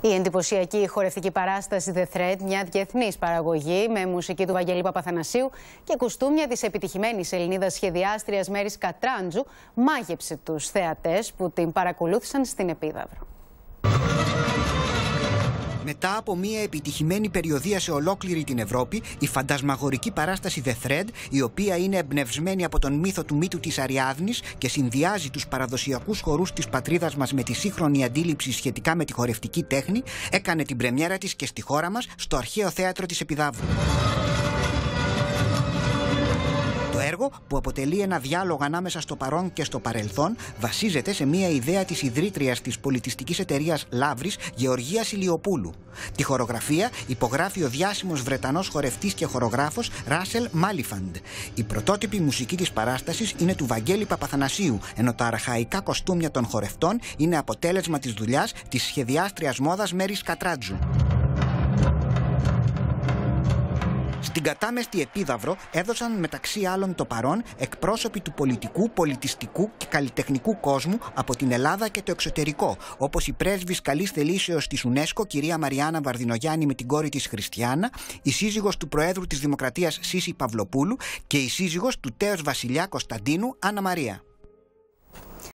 Η εντυπωσιακή χορευτική παράσταση The Thread, μια διεθνής παραγωγή με μουσική του Βαγγέλη Παπαθανασίου και κουστούμια της επιτυχημένης Ελληνίδας σχεδιάστριας Μέρης Κατράντζου, μάγεψε τους θεατές που την παρακολούθησαν στην Επίδαυρο. Μετά από μια επιτυχημένη περιοδία σε ολόκληρη την Ευρώπη, η φαντασμαγορική παράσταση The Thread, η οποία είναι εμπνευσμένη από τον μύθο του μύτου της Αριάδνης και συνδυάζει τους παραδοσιακούς χορούς της πατρίδας μας με τη σύγχρονη αντίληψη σχετικά με τη χορευτική τέχνη, έκανε την πρεμιέρα της και στη χώρα μας, στο αρχαίο θέατρο της Επιδάβου έργο, που αποτελεί ένα διάλογο ανάμεσα στο παρόν και στο παρελθόν, βασίζεται σε μια ιδέα της ιδρύτριας της πολιτιστικής εταιρείας Λαύρης, Γεωργίας Ηλιοπούλου. Τη χορογραφία υπογράφει ο διάσημος Βρετανός χορευτής και χορογράφος Ράσελ Μάλιφαντ. Η πρωτότυπη μουσική της παράστασης είναι του Βαγγέλη Παπαθανασίου, ενώ τα αρχαϊκά κοστούμια των χορευτών είναι αποτέλεσμα της δουλειάς της σχεδιάστριας μόδας Μέρης Κατράτζου. Στην κατάμεστη επίδαυρο έδωσαν μεταξύ άλλων το παρόν εκπρόσωποι του πολιτικού, πολιτιστικού και καλλιτεχνικού κόσμου από την Ελλάδα και το εξωτερικό, όπως η πρέσβης καλής θελήσεως της UNESCO, κυρία Μαριάννα Βαρδινογιάννη με την κόρη της Χριστιανά, η σύζυγος του Προέδρου της Δημοκρατίας Σύση Παυλοπούλου και η σύζυγος του τέος βασιλιά Κωνσταντίνου Άννα Μαρία.